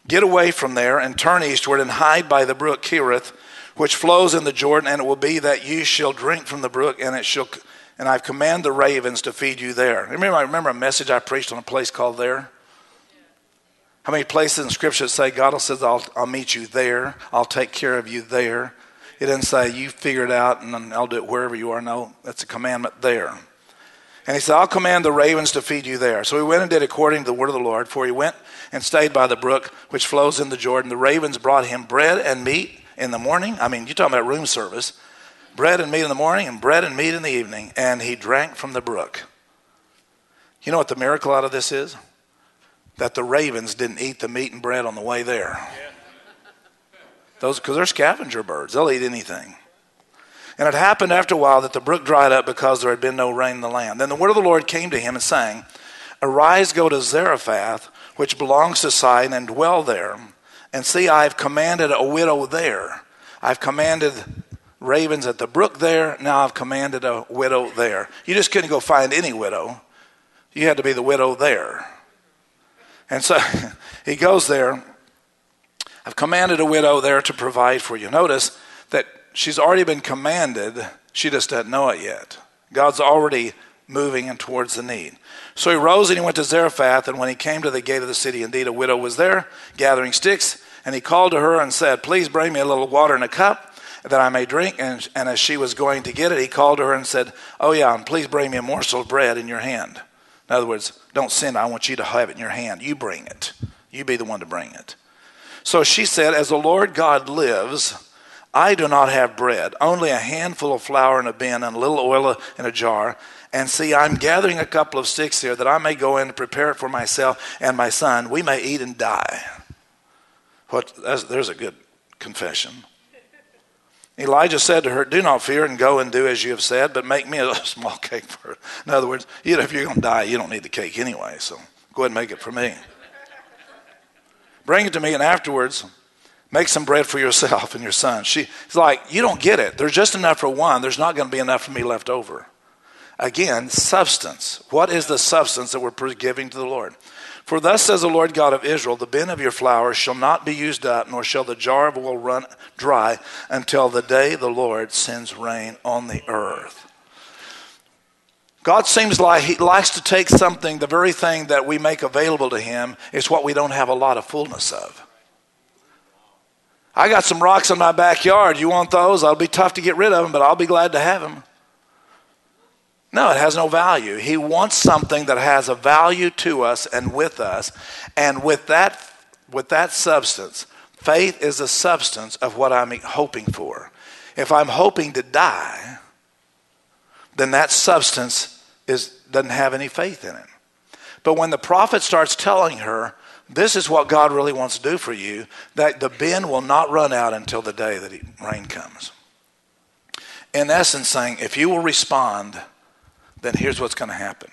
Get away from there and turn eastward and hide by the brook Kerith, which flows in the Jordan, and it will be that you shall drink from the brook, and it shall. And I've commanded the ravens to feed you there. Remember, I remember a message I preached on a place called There. How many places in Scripture say God says, I'll, I'll meet you there, I'll take care of you there? It doesn't say you figure it out and I'll do it wherever you are. No, that's a commandment there. And he said, I'll command the ravens to feed you there. So he went and did according to the word of the Lord, for he went and stayed by the brook which flows in the Jordan. The ravens brought him bread and meat in the morning. I mean, you're talking about room service. Bread and meat in the morning and bread and meat in the evening. And he drank from the brook. You know what the miracle out of this is? That the ravens didn't eat the meat and bread on the way there. Those because they're scavenger birds; they'll eat anything. And it happened after a while that the brook dried up because there had been no rain in the land. Then the word of the Lord came to him and saying, Arise, go to Zarephath, which belongs to Sidon, and dwell there. And see, I have commanded a widow there. I've commanded ravens at the brook there. Now I've commanded a widow there. You just couldn't go find any widow You had to be the widow there. And so he goes there. I've commanded a widow there to provide for you. Notice that she's already been commanded, she just doesn't know it yet. God's already moving and towards the need. So he rose and he went to Zarephath, and when he came to the gate of the city, indeed a widow was there gathering sticks, and he called to her and said, Please bring me a little water in a cup that I may drink. And, and as she was going to get it, he called to her and said, Oh, yeah, and please bring me a morsel of bread in your hand. In other words, don't send, I want you to have it in your hand. You bring it. You be the one to bring it. So she said, As the Lord God lives, I do not have bread, only a handful of flour in a bin and a little oil in a jar. And see, I'm gathering a couple of sticks here that I may go in and prepare it for myself and my son. We may eat and die. What, there's a good confession. Elijah said to her, Do not fear and go and do as you have said, but make me a small cake for it. In other words, you know, if you're going to die, you don't need the cake anyway, so go ahead and make it for me. Bring it to me, and afterwards, make some bread for yourself and your son. She's like, You don't get it. There's just enough for one. There's not going to be enough for me left over. Again, substance. What is the substance that we're giving to the Lord? For thus says the Lord God of Israel The bin of your flour shall not be used up, nor shall the jar of oil run dry until the day the Lord sends rain on the earth. God seems like He likes to take something, the very thing that we make available to Him is what we don't have a lot of fullness of. I got some rocks in my backyard. You want those? I'll be tough to get rid of them, but I'll be glad to have them. No, it has no value. He wants something that has a value to us and with us. And with that, with that substance, faith is a substance of what I'm hoping for. If I'm hoping to die, then that substance is, doesn't have any faith in it. But when the prophet starts telling her, this is what God really wants to do for you, that the bin will not run out until the day that rain comes. In essence, saying, if you will respond, then here's what's going to happen.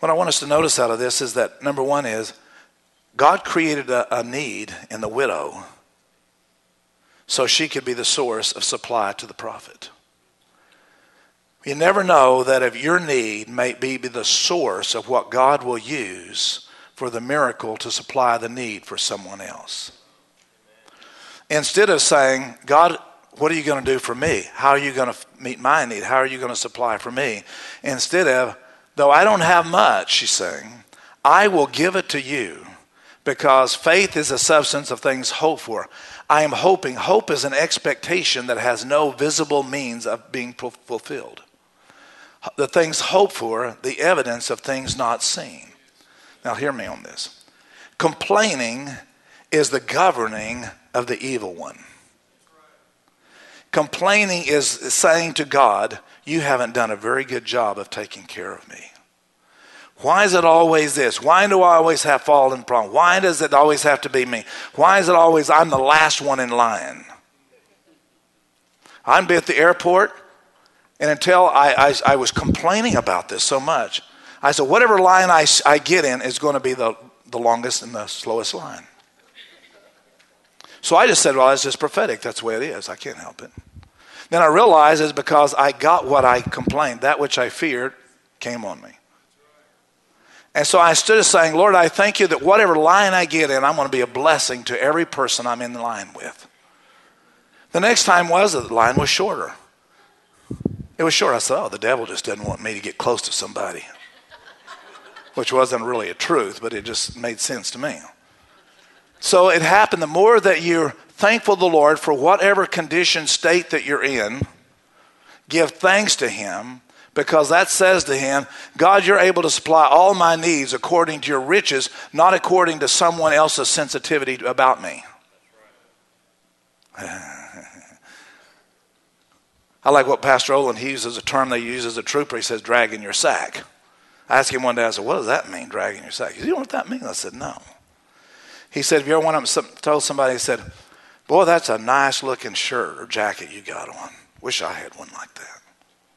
What I want us to notice out of this is that number one is God created a, a need in the widow so she could be the source of supply to the prophet. You never know that if your need may be the source of what God will use for the miracle to supply the need for someone else. Instead of saying, God, what are you going to do for me? How are you going to meet my need? How are you going to supply for me? Instead of, though I don't have much, she's saying, I will give it to you because faith is a substance of things hoped for. I am hoping. Hope is an expectation that has no visible means of being fulfilled. The things hoped for, the evidence of things not seen. Now, hear me on this. Complaining is the governing of the evil one. Complaining is saying to God, You haven't done a very good job of taking care of me. Why is it always this? Why do I always have fallen problem? Why does it always have to be me? Why is it always I'm the last one in line? Be at the airport, and until I, I, I was complaining about this so much, I said, whatever line I, I get in is going to be the, the longest and the slowest line. So I just said, well, it's just prophetic. That's the way it is. I can't help it. Then I realized it's because I got what I complained. That which I feared came on me. And so I stood saying, Lord, I thank you that whatever line I get in, I'm going to be a blessing to every person I'm in the line with. The next time was that the line was shorter. It was short. I said, oh, the devil just doesn't want me to get close to somebody. Which wasn't really a truth, but it just made sense to me. So it happened the more that you're thankful to the Lord for whatever condition, state that you're in, give thanks to Him because that says to Him, God, you're able to supply all my needs according to your riches, not according to someone else's sensitivity about me. I like what Pastor Olin he uses a term they use as a trooper. He says, dragging your sack. I asked him one day, I said, What does that mean, dragging your sack? He said, You know what that means? I said, No. He said, If you ever went up and told somebody, he said, Boy, that's a nice looking shirt or jacket you got on. Wish I had one like that.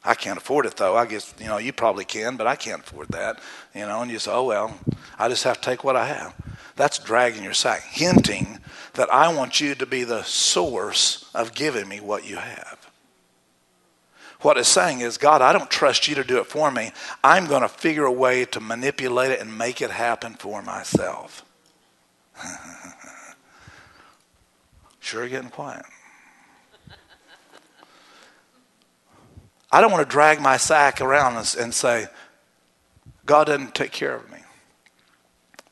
I can't afford it though. I guess, you know, you probably can, but I can't afford that. You know, and you say, oh, well, I just have to take what I have. That's dragging your sack, hinting that I want you to be the source of giving me what you have. What it's saying is, God, I don't trust you to do it for me. I'm going to figure a way to manipulate it and make it happen for myself. sure, getting quiet. I don't want to drag my sack around and say, God doesn't take care of me.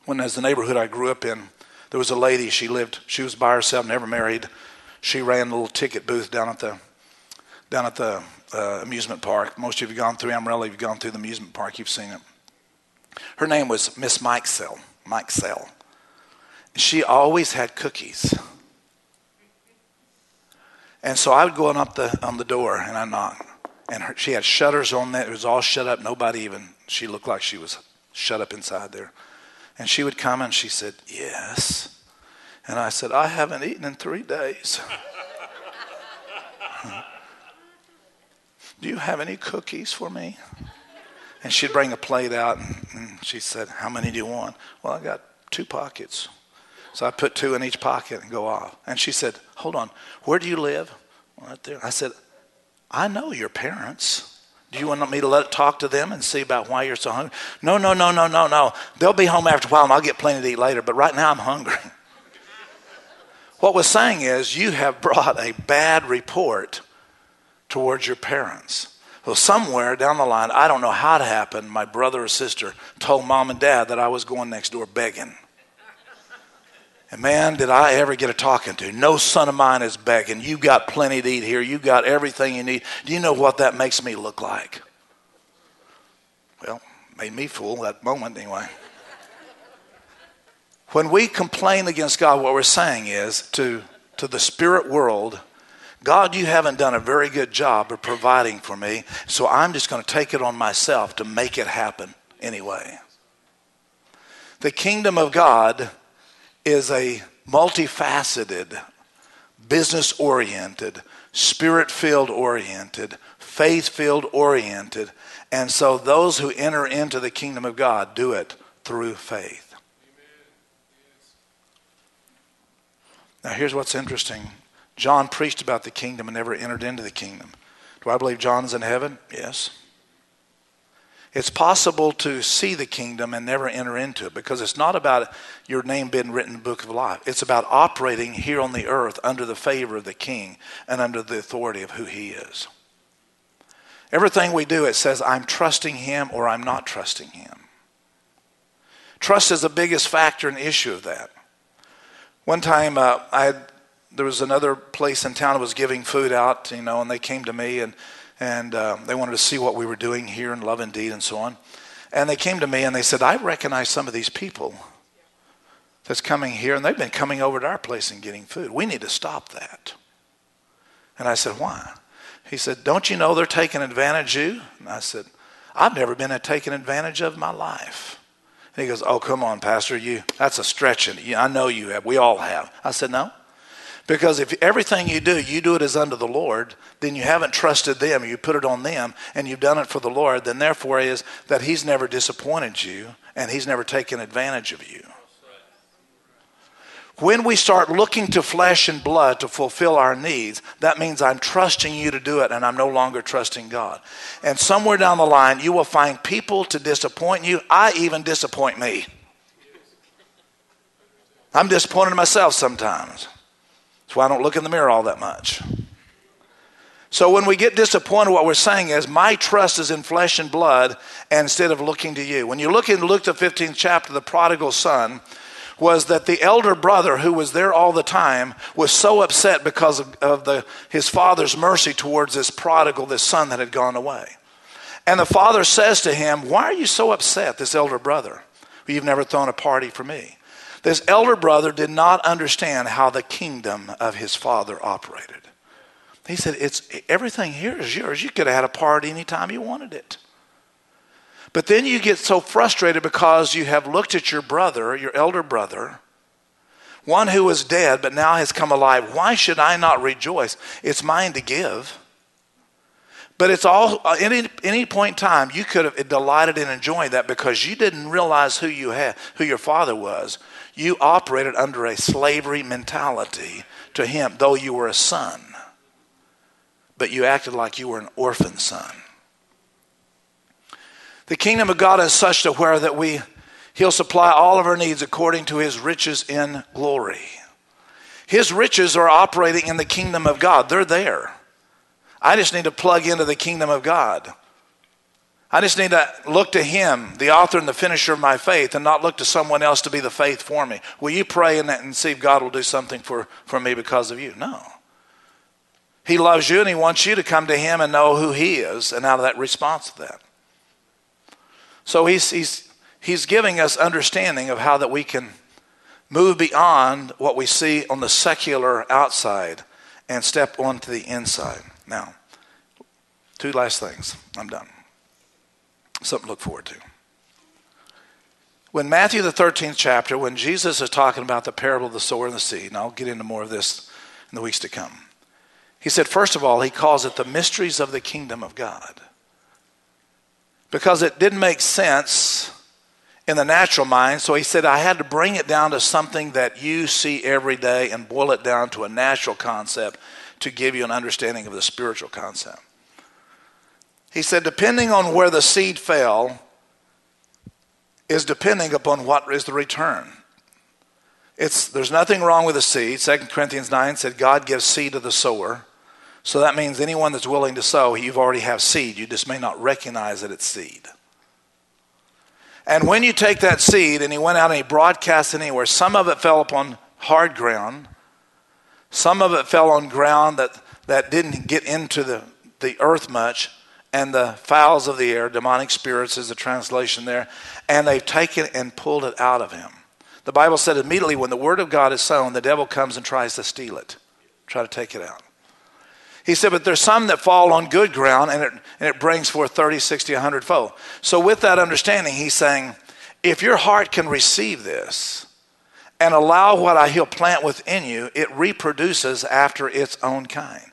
When, as the neighborhood I grew up in, there was a lady, she lived, she was by herself, never married. She ran a little ticket booth down at the down at the uh, amusement park. Most of you have gone through Amarillo, you've gone through the amusement park, you've seen it. Her name was Miss Mike Sell. Mike Sell. She always had cookies. And so I would go on up the on the door and I knock. And her, she had shutters on that. It was all shut up. Nobody even she looked like she was shut up inside there. And she would come and she said, Yes. And I said, I haven't eaten in three days. Do you have any cookies for me? And she'd bring a plate out and, and she said, How many do you want? Well, I got two pockets. So I put two in each pocket and go off. And she said, Hold on, where do you live? Right there. I said, I know your parents. Do you want me to let talk to them and see about why you're so hungry? No, no, no, no, no, no. They'll be home after a while and I'll get plenty to eat later, but right now I'm hungry. what we're saying is you have brought a bad report towards your parents. Well, somewhere down the line, I don't know how it happened, my brother or sister told mom and dad that I was going next door begging. And man, did I ever get a talking to. No son of mine is begging. You got plenty to eat here. You got everything you need. Do you know what that makes me look like? Well, made me fool that moment anyway. When we complain against God, what we're saying is to, to the spirit world, God, you haven't done a very good job of providing for me, so I'm just going to take it on myself to make it happen anyway. The kingdom of God is a multifaceted, business oriented, spirit filled oriented, faith filled oriented. And so those who enter into the kingdom of God do it through faith. Now, here's what's interesting John preached about the kingdom and never entered into the kingdom. Do I believe John's in heaven? Yes. It's possible to see the kingdom and never enter into it because it's not about your name being written in the book of life. It's about operating here on the earth under the favor of the king and under the authority of who he is. Everything we do, it says, I'm trusting him or I'm not trusting him. Trust is the biggest factor and issue of that. One time, uh, I had, there was another place in town that was giving food out, you know, and they came to me and and uh, they wanted to see what we were doing here in Love and Deed and so on. And they came to me and they said, I recognize some of these people that's coming here, and they've been coming over to our place and getting food. We need to stop that. And I said, Why? He said, Don't you know they're taking advantage of you? And I said, I've never been taken advantage of in my life. And he goes, Oh, come on, Pastor, you that's a stretch. I know you have. We all have. I said, No. Because if everything you do, you do it as unto the Lord, then you haven't trusted them, you put it on them, and you've done it for the Lord, then therefore is that He's never disappointed you and He's never taken advantage of you. When we start looking to flesh and blood to fulfill our needs, that means I'm trusting you to do it and I'm no longer trusting God. And somewhere down the line, you will find people to disappoint you. I even disappoint me. I'm disappointed in myself sometimes. That's why I don't look in the mirror all that much. So when we get disappointed, what we're saying is, my trust is in flesh and blood instead of looking to you. When you look in Luke the 15th chapter, the prodigal son was that the elder brother who was there all the time was so upset because of, of the, his father's mercy towards this prodigal, this son that had gone away. And the father says to him, Why are you so upset, this elder brother? You've never thrown a party for me. This elder brother did not understand how the kingdom of his father operated. He said, It's everything here is yours. You could have had a party anytime you wanted it. But then you get so frustrated because you have looked at your brother, your elder brother, one who was dead but now has come alive. Why should I not rejoice? It's mine to give. But it's all, uh, any, any point in time, you could have delighted in enjoying that because you didn't realize who you had, who your father was you operated under a slavery mentality to him, though you were a son. but you acted like you were an orphan son. The kingdom of God is such to where that we he'll supply all of our needs according to his riches in glory. His riches are operating in the kingdom of God. They're there. I just need to plug into the kingdom of God. I just need to look to Him, the author and the finisher of my faith, and not look to someone else to be the faith for me. Will you pray and, that and see if God will do something for, for me because of you? No. He loves you and He wants you to come to Him and know who He is and out of that response to that. So He's, he's, he's giving us understanding of how that we can move beyond what we see on the secular outside and step onto the inside. Now, two last things. I'm done. Something to look forward to. When Matthew, the 13th chapter, when Jesus is talking about the parable of the sower and the seed, and I'll get into more of this in the weeks to come, he said, first of all, he calls it the mysteries of the kingdom of God. Because it didn't make sense in the natural mind, so he said, I had to bring it down to something that you see every day and boil it down to a natural concept to give you an understanding of the spiritual concept. He said, depending on where the seed fell, is depending upon what is the return. It's, there's nothing wrong with the seed. 2 Corinthians 9 said God gives seed to the sower. So that means anyone that's willing to sow, you've already have seed. You just may not recognize that it's seed. And when you take that seed and he went out and he broadcast it anywhere, some of it fell upon hard ground, some of it fell on ground that, that didn't get into the, the earth much, and the fowls of the air, demonic spirits is the translation there, and they've taken and pulled it out of him. The Bible said immediately when the word of God is sown, the devil comes and tries to steal it, try to take it out. He said, but there's some that fall on good ground and it, and it brings forth 30, 60, 100 fold. So, with that understanding, he's saying, if your heart can receive this and allow what I he'll plant within you, it reproduces after its own kind.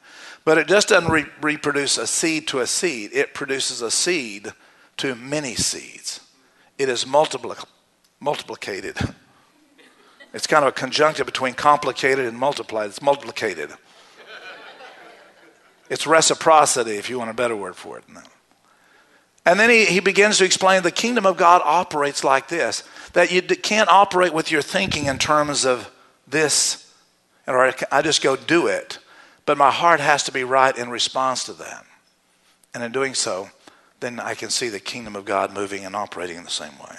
But it just doesn't re- reproduce a seed to a seed, it produces a seed to many seeds. It is multipli- multiplicated. It's kind of a conjunctive between complicated and multiplied. It's multiplicated. It's reciprocity, if you want a better word for it. And then he, he begins to explain the kingdom of God operates like this that you can't operate with your thinking in terms of this, or I just go do it. But my heart has to be right in response to that. And in doing so, then I can see the kingdom of God moving and operating in the same way.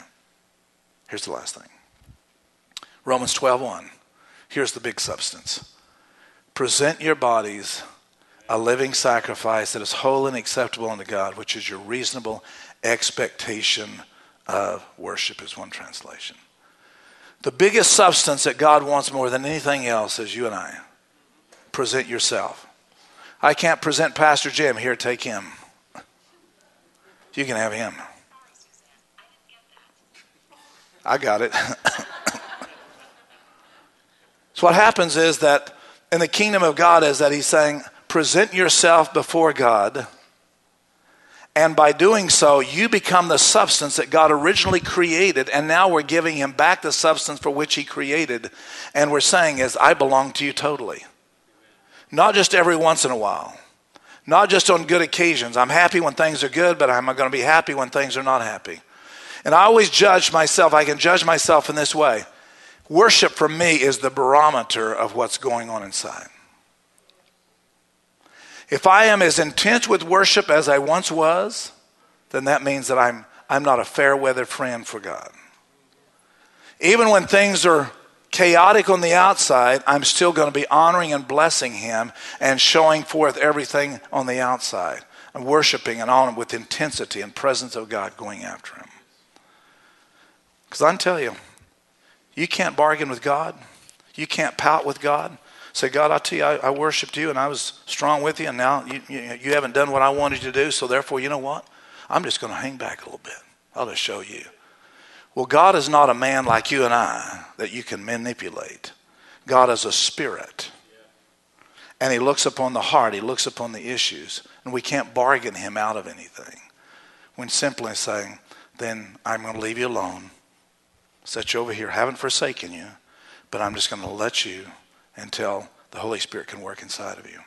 Here's the last thing. Romans 12:1. Here's the big substance. Present your bodies a living sacrifice that is holy and acceptable unto God, which is your reasonable expectation of worship is one translation. The biggest substance that God wants more than anything else is you and I present yourself. I can't present Pastor Jim. Here, take him. You can have him. I got it. so what happens is that in the kingdom of God is that he's saying, present yourself before God. And by doing so, you become the substance that God originally created, and now we're giving Him back the substance for which He created. And we're saying, is, I belong to you totally. Not just every once in a while. Not just on good occasions. I'm happy when things are good, but I'm going to be happy when things are not happy. And I always judge myself. I can judge myself in this way. Worship for me is the barometer of what's going on inside. If I am as intense with worship as I once was, then that means that I'm, I'm not a fair weather friend for God. Even when things are chaotic on the outside, I'm still going to be honoring and blessing Him and showing forth everything on the outside and worshiping and honoring with intensity and presence of God going after Him. Because I'm telling you, you can't bargain with God, you can't pout with God. Say, God, I tell you, I, I worshiped you and I was strong with you, and now you, you, you haven't done what I wanted you to do, so therefore, you know what? I'm just going to hang back a little bit. I'll just show you. Well, God is not a man like you and I that you can manipulate. God is a spirit. And he looks upon the heart, he looks upon the issues, and we can't bargain him out of anything. When simply saying, then I'm going to leave you alone, set you over here, haven't forsaken you, but I'm just going to let you until the Holy Spirit can work inside of you.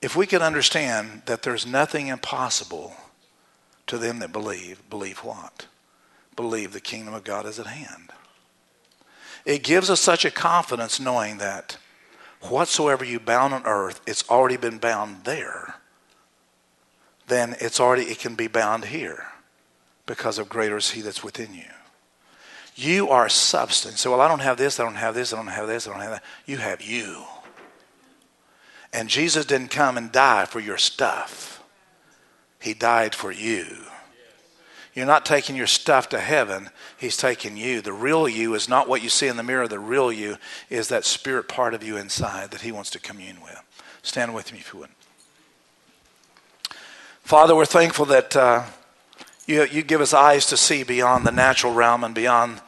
if we could understand that there's nothing impossible to them that believe, believe what? Believe the kingdom of God is at hand. It gives us such a confidence knowing that whatsoever you bound on earth, it's already been bound there. Then it's already, it can be bound here because of greater is he that's within you. You are substance. So, well, I don't have this, I don't have this, I don't have this, I don't have that. You have you. And Jesus didn't come and die for your stuff, He died for you. You're not taking your stuff to heaven, He's taking you. The real you is not what you see in the mirror, the real you is that spirit part of you inside that He wants to commune with. Stand with me if you would. Father, we're thankful that uh, you, you give us eyes to see beyond the natural realm and beyond